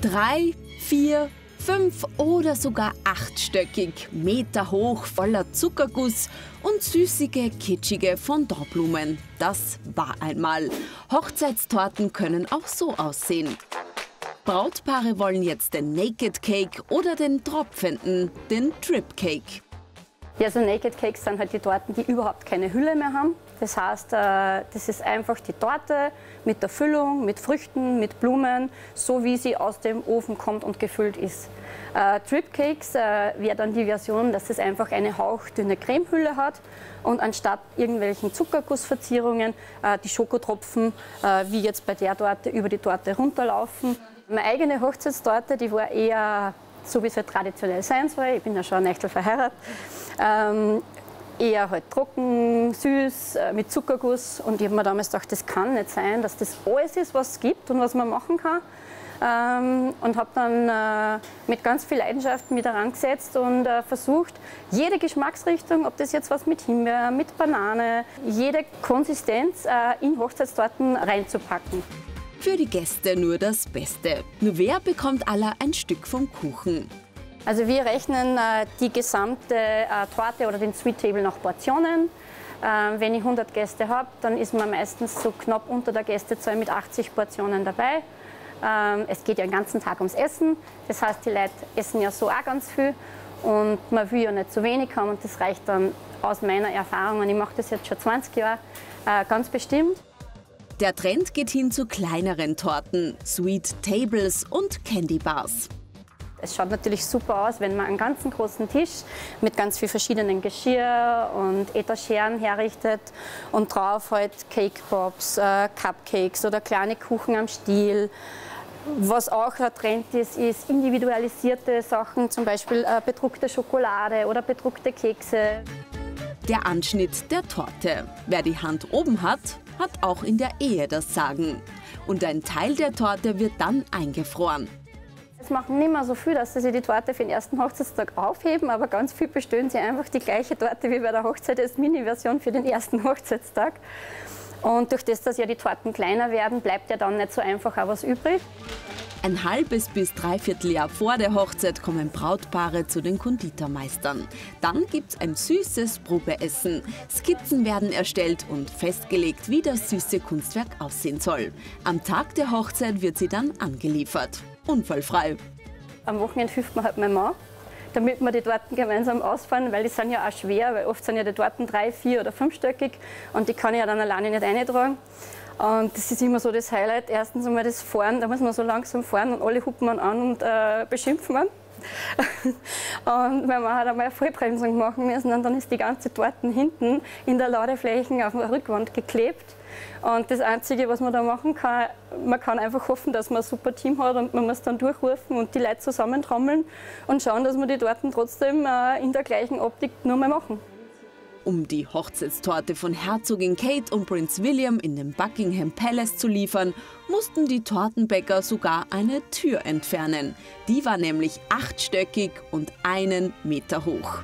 Drei, vier, fünf oder sogar achtstöckig, Meter hoch, voller Zuckerguss und süßige, kitschige Fondantblumen. Das war einmal. Hochzeitstorten können auch so aussehen. Brautpaare wollen jetzt den Naked Cake oder den tropfenden, den Trip Cake. Ja, so Naked Cakes sind halt die Torten, die überhaupt keine Hülle mehr haben. Das heißt, äh, das ist einfach die Torte mit der Füllung, mit Früchten, mit Blumen, so wie sie aus dem Ofen kommt und gefüllt ist. Äh, Trip Cakes äh, wäre dann die Version, dass es einfach eine hauchdünne Cremehülle hat und anstatt irgendwelchen Zuckergussverzierungen äh, die Schokotropfen, wie jetzt bei der Torte, über die Torte runterlaufen. Meine eigene Hochzeitstorte, die war eher so wie es halt traditionell sein soll. Ich bin ja schon ein Nächtel verheiratet. Ähm, eher halt trocken, süß, äh, mit Zuckerguss. Und ich habe mir damals gedacht, das kann nicht sein, dass das alles ist, was es gibt und was man machen kann. Ähm, und habe dann äh, mit ganz viel Leidenschaft mich daran gesetzt und äh, versucht, jede Geschmacksrichtung, ob das jetzt was mit Himbeer, mit Banane, jede Konsistenz in Hochzeitstorten reinzupacken. Für die Gäste nur das Beste. Nur wer bekommt aller ein Stück vom Kuchen? Also wir rechnen äh, die gesamte äh, Torte oder den Sweet Table nach Portionen. Äh, wenn ich 100 Gäste habe, dann ist man meistens so knapp unter der Gästezahl mit 80 Portionen dabei. Ähm, es geht ja den ganzen Tag ums Essen. Das heißt, die Leute essen ja so auch ganz viel. Und man will ja nicht zu wenig haben und das reicht dann aus meiner Erfahrung, und ich mache das jetzt schon 20 Jahre, äh, ganz bestimmt. Der Trend geht hin zu kleineren Torten, Sweet Tables und Candy Bars. Es schaut natürlich super aus, wenn man einen ganzen großen Tisch mit ganz viel verschiedenen Geschirr und Etageren herrichtet und drauf halt Cake Pops, äh, Cupcakes oder kleine Kuchen am Stiel. Was auch ein Trend ist, ist individualisierte Sachen, zum Beispiel äh, bedruckte Schokolade oder bedruckte Kekse. Der Anschnitt der Torte. Wer die Hand oben hat, hat auch in der Ehe das Sagen. Und ein Teil der Torte wird dann eingefroren. Es machen nicht mehr so viel, dass sie die Torte für den ersten Hochzeitstag aufheben, aber ganz viel bestellen sie einfach die gleiche Torte wie bei der Hochzeit als Mini-Version für den ersten Hochzeitstag. Und durch das, dass ja die Torten kleiner werden, bleibt ja dann nicht so einfach auch was übrig. Ein halbes bis dreiviertel Jahr vor der Hochzeit kommen Brautpaare zu den Konditormeistern. Dann gibt's ein süßes Probeessen. Skizzen werden erstellt und festgelegt, wie das süße Kunstwerk aussehen soll. Am Tag der Hochzeit wird sie dann angeliefert unfallfrei. Am Wochenende hilft mir halt mein Mann, damit wir die Torten gemeinsam ausfahren, weil die sind ja auch schwer, weil oft sind ja die Torten drei, vier oder fünfstöckig und die kann ich ja dann alleine nicht eintragen. Und das ist immer so das Highlight. Erstens einmal das Fahren, da muss man so langsam fahren und alle hupen man an und äh, beschimpfen man. und mein Mann hat einmal eine Vollbremsung machen müssen und dann ist die ganze Torten hinten in der Ladefläche auf der Rückwand geklebt. Und das Einzige, was man da machen kann, man kann einfach hoffen, dass man ein super Team hat und man muss dann durchrufen und die Leute zusammentrommeln und schauen, dass wir die Torten trotzdem äh, in der gleichen Optik nur mehr machen. Um die Hochzeitstorte von Herzogin Kate und Prinz William in den Buckingham Palace zu liefern, mussten die Tortenbäcker sogar eine Tür entfernen. Die war nämlich achtstöckig und einen Meter hoch.